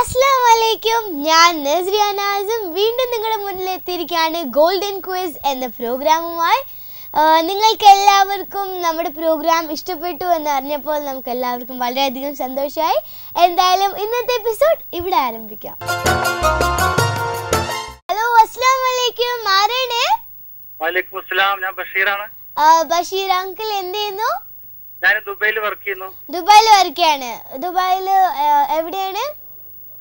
അസ്സാം വലൈക്കും ഞാൻ നസ്രിയ നാസും. വീണ്ടും നിങ്ങളുടെ മുന്നിൽ എത്തിയിരിക്കുകയാണ് ഗോൾഡൻ ക്വിസ് എന്ന പ്രോഗ്രാമുമായി. നിങ്ങൾക്ക് എല്ലാവർക്കും നമ്മുടെ പ്രോഗ്രാം ഇഷ്ടപ്പെട്ടു എന്ന് അറിഞ്ഞപ്പോൾ നമുക്ക് എല്ലാവർക്കും വളരെയധികം സന്തോഷമായി. എന്തായാലും ഇന്നത്തെ എപ്പിസോഡ് ഇവിടെ ആരംഭിക്കാം. ഹലോ അസ്ലാമലൈക്കും ആരാണ്? ഞാൻ ബഷീറാണ്. ബഷീർ അങ്കിൾ എന്ത് ചെയ്യുന്നു? ഞാൻ ദുബായിൽ വർക്ക് ചെയ്യുന്നു. ദുബായിൽ വർക്ക് ചെയ്യാണ്. ദുബായിൽ എവിടെയാണ്?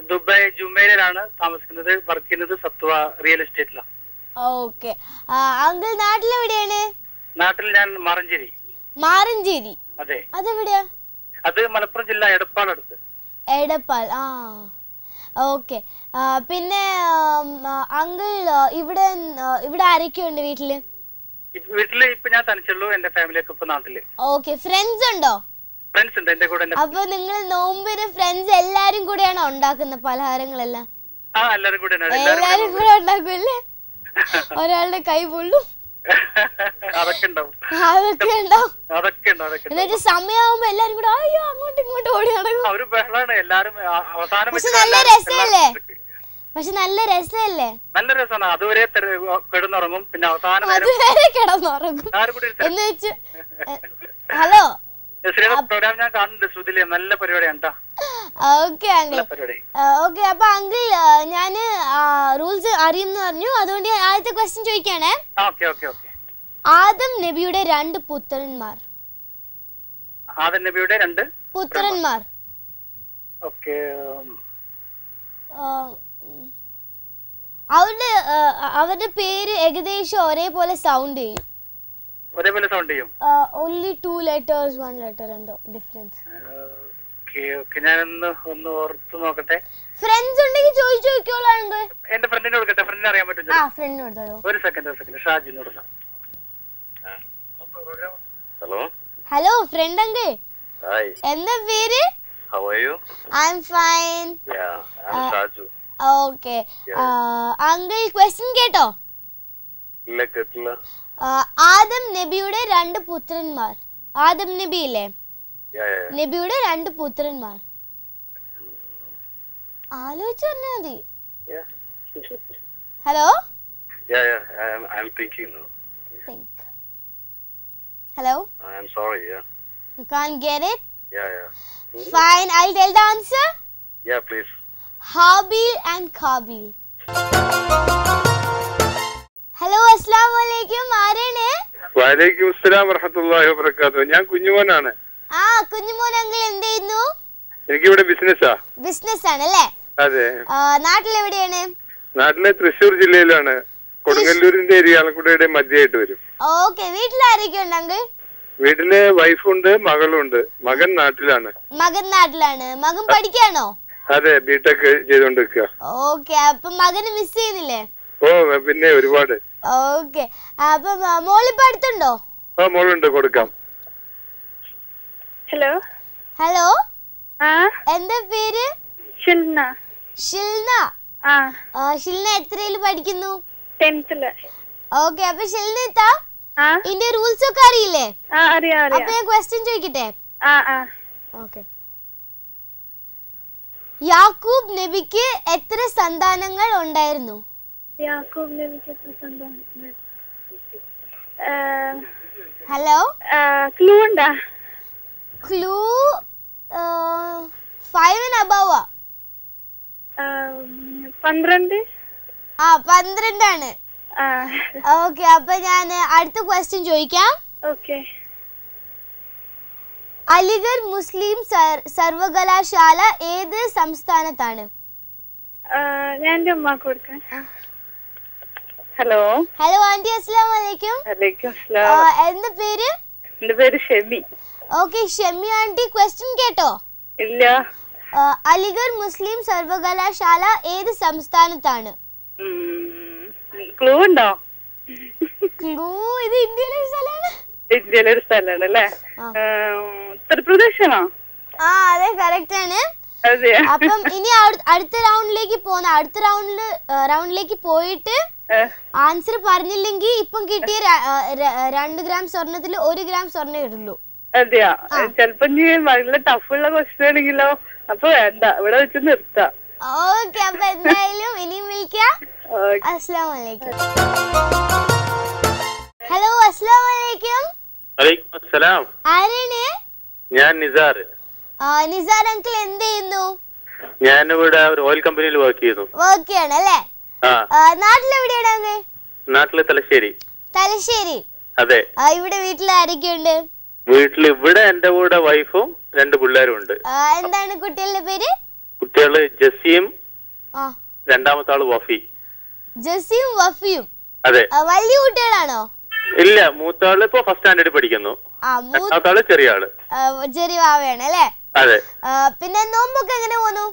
ദുബായ് ജുമേലാണ് താമസിക്കുന്നത് വർക്ക് ചെയ്യുന്നത് സത്വ റിയൽ എസ്റ്റേറ്റിലാണ് ഓക്കെ അങ്കിൾ നാട്ടിലെവിടെയാണ് നാട്ടിൽ ഞാൻ മറഞ്ചേരി. മാറഞ്ചേരി. അതെ. അതെവിടെയാ? അത് മലപ്പുറം ജില്ല എടപ്പാൾ അടുത്ത് എടപ്പാൾ ആ ഓക്കെ പിന്നെ അങ്കിൾ ഇവിടെ ഇവിടെ ആരൊക്കെയുണ്ട് വീട്ടിൽ? വീട്ടിൽ ഇപ്പൊ ഞാൻ തനിച്ചുള്ളൂ എന്റെ ഫാമിലിയൊക്കെ ഇപ്പൊ നാട്ടിൽ. ഓക്കെ ഫ്രണ്ട്സ് ഉണ്ടോ? ഫ്രണ്ട്സ് ഉണ്ട് എന്റെ കൂടെ അപ്പൊ നിങ്ങൾ നോമ്പിന് ഫ്രണ്ട്സ് എല്ലാരും കൂടെയാണോ ഉണ്ടാക്കുന്ന പലഹാരങ്ങളെല്ലാം? എല്ലാരും കൂടെ. എല്ലാരും ഉണ്ടാക്കുമല്ലേ ഒരാളുടെ കൈ പൊള്ളും. അതൊക്കെ ഉണ്ടാവും. അതൊക്കെ ഉണ്ടാവും. അതൊക്കെ ഉണ്ട് എന്നിട്ട് സമയമാകുമ്പോ എല്ലാരും കൂടെ അയ്യോ അങ്ങോട്ടും ഇങ്ങോട്ടും ഓടി നടക്കും. ബഹളാണ്. എല്ലാരും അവസാനം പക്ഷെ നല്ല എല്ലാരും- രസമല്ലേ? പക്ഷെ നല്ല രസമല്ലേ? നല്ല രസമാണ്. അതുവരെ തെര- കിടന്നുറങ്ങും. പിന്നെ അവസാനം നേരം അതുവരെ കിടന്നുറങ്ങും. എല്ലാരും എന്ന് വെച്ച് ഹലോ. പ്രോഗ്രാം ഞാൻ കാണുന്നുണ്ട് സുധിലെ നല്ല പരിപാടിയാണ് കേട്ടോ ഓക്കെ അങ്കിൾ ഓക്കെ അപ്പൊ അങ്കിൾ ഞാൻ റൂൾസ് അറിയുമെന്ന് പറഞ്ഞു അതുകൊണ്ട് ആദ്യത്തെ ക്വസ്റ്റ്യൻ ചോദിക്കാണേ. ആദം നബിയുടെ രണ്ട് പുത്രന്മാർ. ആദം നബിയുടെ രണ്ട് പുത്രന്മാർ. ഓക്കെ ആ, ഉം. അവരുടെ അവരുടെ പേര് ഏകദേശം ഒരേപോലെ സൗണ്ട് ചെയ്യും. ഒരേപോലെ സൗണ്ട് ചെയ്യും. Only two letters one letter എന്തോ ഡിഫറൻസ് ഓക്കെ ഓക്കെ ഞാനൊന്ന് ഒന്ന് ഓർത്ത് നോക്കട്ടെ. ഫ്രണ്ട്സ് ഉണ്ടെങ്കിൽ ചോദിച്ചു നോക്കിയോളാണ് എന്റെ ഫ്രണ്ടിനെ കൊടുക്കട്ടെ ഫ്രണ്ടിനെ അറിയാൻ പറ്റും ആ ഫ്രണ്ട് കൊടുത്തോളൂ ഒരു സെക്കൻഡ് ഒരു സെക്കൻഡ് ഷാജിന് കൊടുക്കാം hello hello friend uncle hi എന്താ പേര്? How are you I am fine yeah I am Shaju okay uncle question കേട്ടോ? ഇല്ല കേട്ടില്ല. ആദം നബിയുടെ രണ്ട് പുത്രന്മാർ. ആദം നബി ഇല്ലേ. നബിയുടെ രണ്ട് പുത്രന്മാർ ആലോചിച്ചു പറഞ്ഞാ മതി Yeah. Hello yeah, yeah. I'm, I'm thinking now. Think hello I'm sorry. Yeah. You can get it Yeah, yeah. Fine, I'll tell the answer. Yeah, please. കാബീൽ ഹലോ അസ്സാം വലൈക്കും ആരാണ് വലൈക്കും അസ്സലാം വറഹമത്തുള്ളാഹി വബറകാതുഹു ഞാൻ കുഞ്ഞുമോനാണ് ആ കുഞ്ഞുമോൻ അങ്കിൾ എന്ത് ചെയ്യുന്നു? എനിക്കിവിടെ ബിസിനസ്സാ. ബിസിനസ് ആണ് അല്ലേ? അതെ. നാട്ടിലെവിടെയാണ്? നാട്ടിലെ തൃശ്ശൂർ ജില്ലയിലാണ്. കൊടുങ്ങല്ലൂരിന്റെ ഏരിയാലക്കുടയുടെ മധ്യമായിട്ട് വരും. ഓക്കെ വീട്ടിലാരൊക്കെ ഉണ്ട് അങ്കിൾ? വീട്ടിൽ വൈഫുണ്ട് മകളുണ്ട്. മകൻ നാട്ടിലാണ്. മകൻ നാട്ടിലാണ്. മകൻ പഠിക്കാണോ? അതെ ബിടെക് ചെയ്തോണ്ടിരിക്കുക ഓക്കെ അപ്പൊ മകന് മിസ് ചെയ്യുന്നില്ലേ? ഓ പിന്നെ ഒരുപാട്. ഓക്കെ അപ്പൊ മോളിപ്പോ അടുത്തുണ്ടോ ആ മോളുണ്ട് കൊടുക്കാം. ഹലോ ഹലോ ആ? എന്താ പേര്? ഷിൽന ഷിൽന ഷിൽന എത്രയിൽ പഠിക്കുന്നു? ടെൻത്തിൽ. ഓക്കെ അപ്പൊ ഷിൽന എത്താ ഇതിന്റെ റൂൾസ് ഒക്കെ അറിയില്ലേ? അപ്പൊ ഞാൻ ക്വസ്റ്റ്യൻ ചോദിക്കട്ടെ? ഓക്കെ. യാക്കൂബ് നബിക്ക് എത്ര സന്താനങ്ങൾ ഉണ്ടായിരുന്നു? യാക്കൂബ് നബിക്ക് എത്ര സന്താനങ്ങൾ? ഹലോ ക്ലൂ ഉണ്ടാ? ക്ലൂ ഫൈവിന് അബവ് പന്ത്രണ്ട്. ആ പന്ത്രണ്ടാണ്. ഓക്കെ അപ്പൊ ഞാൻ അടുത്ത ക്വസ്റ്റ്യൻ ചോദിക്കാം. ഓക്കെ അലിഗഡ് മുസ്ലിം സർ- സർവകലാശാല ഏത് സംസ്ഥാനത്താണ്? ഞാൻ ഹലോ ഹലോ ആന്റി അസ്സലാം വലൈക്കും വലൈക്കും ആ, അസ്സലാം. എന്താ പേര്? എന്റെ പേര് Shemi okay Shemi aunty question കേട്ടോ? ഇല്ല. അലിഗഡ് മുസ്ലിം സർവകലാശാല ഏത് സംസ്ഥാനത്താണ്? ക്ലൂ ഉണ്ടോ? ക്ലൂ ഇത് ഇന്ത്യയിലെ ഒരു സ്ഥലമാണ്. ഇന്ത്യയിലെ ഒരു സ്ഥലമാണ് അല്ലേ? ആ. ഉത്തർപ്രദേശാണോ? ആ അതെ കറക്റ്റ് ആണ്. അപ്പം ഇനി അടുത്ത റൗണ്ടിലേക്ക് പോന്ന അടുത്ത റൗണ്ടിൽ റൗണ്ടിലേക്ക് പോയിട്ട് ആൻസർ പറഞ്ഞില്ലെങ്കിൽ ഇപ്പം കിട്ടിയ രണ്ട് ഗ്രാം സ്വർണത്തിൽ ഒരു ഗ്രാം സ്വർണേ ഇടുള്ളൂ. അതെയാ. ചെലപ്പോ നീ വളരെ ടഫുള്ള ക്വസ്റ്റ്യൻ ആണെങ്കിലോ. അപ്പൊ വേണ്ട ഇവിടെ വെച്ച് നിർത്താം. ഓക്കെ അപ്പൊ എന്തായാലും ഇനിയും വിളിക്കാം. ഓക്കെ. അസ്സാം വലൈക്കും ഹലോ അസ്സാം വലൈക്കും വലൈക്കും അസ്സലാം. ആരാണ്? ഞാൻ നിസാർ. ആ, നിസാർ അങ്കിൾ എന്ത് ചെയ്യുന്നു? ഞാൻ ഇവിടെ ഒരു ഓയിൽ കമ്പനിയിൽ വർക്ക് ചെയ്യുന്നു. വർക്ക് ചെയ്യണം അല്ലേ? ആ. എവിടെയാണ്? നാട്ടിലെ തലശ്ശേരി. തലശ്ശേരി. അതെ. ആ, ഇവിടെ വീട്ടിൽ ആരൊക്കെയുണ്ട്? വീട്ടിൽ ഇവിടെ എന്റെ കൂടെ വൈഫും രണ്ട് പിള്ളേരും ഉണ്ട്. എന്താണ് കുട്ടികളുടെ പേര്? കുട്ടികൾ ജസിയും രണ്ടാമത്തെ ആൾ വഫി. ജസിയും വഫിയും? അതെ. വലിയ കുട്ടികളാണോ? ഇല്ല മൂത്ത ആൾ ഇപ്പൊ ഫസ്റ്റ് സ്റ്റാൻഡേർഡ് പഠിക്കുന്നു. ആൾ ചെറിയ ആൾ. ചെറിയ വാവയാണ് അല്ലേ? അതെ. പിന്നെ നോമ്പൊക്കെ എങ്ങനെ പോന്നു?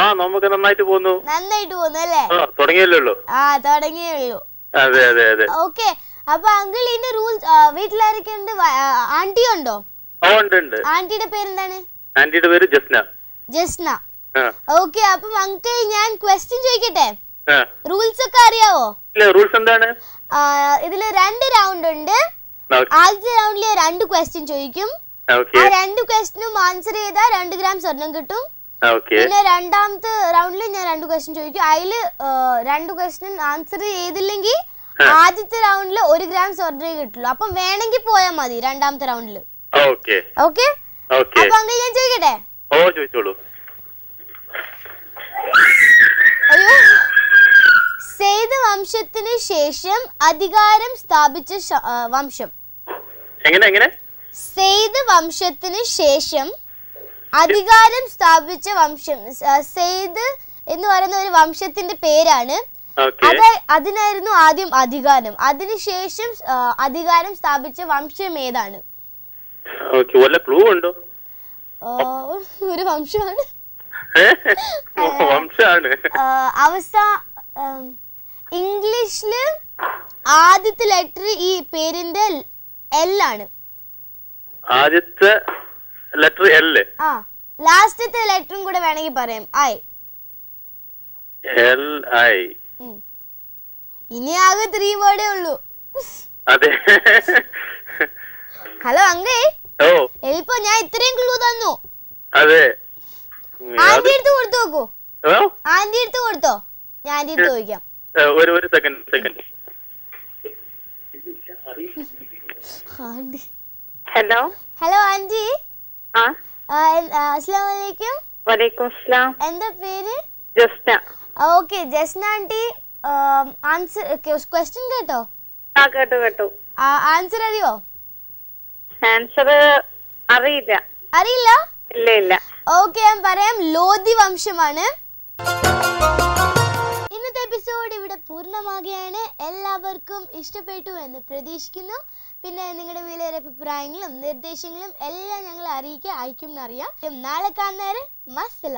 ആ നോമ്പൊക്കെ നന്നായിട്ട് പോന്നു. നന്നായിട്ട് പോന്നു അല്ലേ? തുടങ്ങിയല്ലോ തുടങ്ങിയല്ലേ ആ തുടങ്ങിയല്ലോ അതെ അതെ അതെ. ഓക്കെ. അപ്പൊ അങ്കിൾ ഇതിന്റെ റൂൾസ് വീട്ടിലാരൊക്കെ ഉണ്ട്? ആന്റി ഉണ്ടോ? ആന്റിയുടെ പേരെന്താണ്? ആന്റിയുടെ പേര് ജസ്ന. ജസ്ന. ഓക്കെ അപ്പം അങ്കിൾ ഞാൻ ക്വസ്റ്റ്യൻ ചോദിക്കട്ടെ? റൂൾസ് ഒക്കെ അറിയാവോ? റൂൾസ് എന്താണ്? ഇതിൽ രണ്ട് റൗണ്ട് ഉണ്ട്. ആദ്യത്തെ റൗണ്ടിൽ രണ്ട് ക്വസ്റ്റ്യൻ ചോദിക്കും. ആ രണ്ട് ക്വസ്റ്റിനും ആൻസർ ചെയ്താൽ രണ്ട് ഗ്രാം സ്വർണം കിട്ടും. പിന്നെ രണ്ടാമത്തെ റൗണ്ടിൽ ഞാൻ രണ്ട് ക്വസ്റ്റ്യൻ ചോദിക്കും. അതിൽ രണ്ട് ക്വസ്റ്റ്യൻ ആൻസർ ചെയ്തില്ലെങ്കിൽ ആദ്യത്തെ റൗണ്ടിൽ ഒരു ഗ്രാം സ്വർണ കിട്ടുള്ളൂ. അപ്പം വേണമെങ്കിൽ പോയാൽ മതി രണ്ടാമത്തെ റൗണ്ടിൽ ഓക്കെ. അപ്പൊ അങ്കിൾ ഞാൻ ചോദിക്കട്ടെ? ഓ ചോദിച്ചോളൂ. അയ്യോ. സെയ്ദ് വംശത്തിന് ശേഷം അധികാരം സ്ഥാപിച്ച വംശം. എങ്ങനെ എങ്ങനെ? സെയ്ദ് വംശത്തിന് ശേഷം അധികാരം സ്ഥാപിച്ച വംശം സെയ്ദ് എന്ന് പറയുന്ന ഒരു വംശത്തിന്റെ പേരാണ് അത് അതിനായിരുന്നു ആദ്യം അധികാരം. അതിനുശേഷം അധികാരം സ്ഥാപിച്ച വംശം ഏതാണ്? വല്ല ക്ലൂ ഉണ്ടോ? ഒരു വംശമാണ്. വംശമാണ്. അവസ്ഥ ഇംഗ്ലീഷിൽ ആദ്യത്തെ ലെറ്റർ ഈ പേരിന്റെ എൽ ആണ്. ആദ്യത്തെ ലെറ്റർ എൽ ആ ലാസ്റ്റത്തെ ലെറ്ററും കൂടെ വേണമെങ്കിൽ പറയാം. I L I. ഇനി ആകെ ത്രീ വേർഡേ ഉള്ളൂ. അതെ. ഹലോ അങ്കേ ഓ. എളിപ്പോ ഞാൻ ഇത്രയും ക്ലൂ തന്നു. അതെ. ആന്റി എടുത്ത് കൊടുത്തു നോക്കൂ. ആന്റി എടുത്ത് കൊടുത്തോ? ഞാൻ ആന്റി എടുത്ത് ചോദിക്കാം. ഒരു ഒരു second second aunty. Hello. Hello aunty. ആ? അസ്സാം വലൈക്കും വലൈക്കും അസ്സലാം. എന്താ പേര്? Jasna. Okay. Jasna aunty answer question കേട്ടോ? ആ കേട്ടു കേട്ടു. ആൻസർ അറിയോ? ആൻസർ അറിയില്ല. അറിയില്ല? ഇല്ല ഇല്ല. ഓക്കെ ഞാൻ പറയാം. ലോധി വംശമാണ് ഇന്നത്തെ എപ്പിസോഡ് ഇവിടെ പൂർണമാകുകയാണ് എല്ലാവർക്കും ഇഷ്ടപ്പെട്ടു എന്ന് പ്രതീക്ഷിക്കുന്നു. പിന്നെ നിങ്ങളുടെ വിലയേറെ അഭിപ്രായങ്ങളും നിർദ്ദേശങ്ങളും എല്ലാം ഞങ്ങൾ അറിയിക്കുക അയക്കും എന്നറിയാം നാളെ കാണുന്നവരെ മസ്സലാം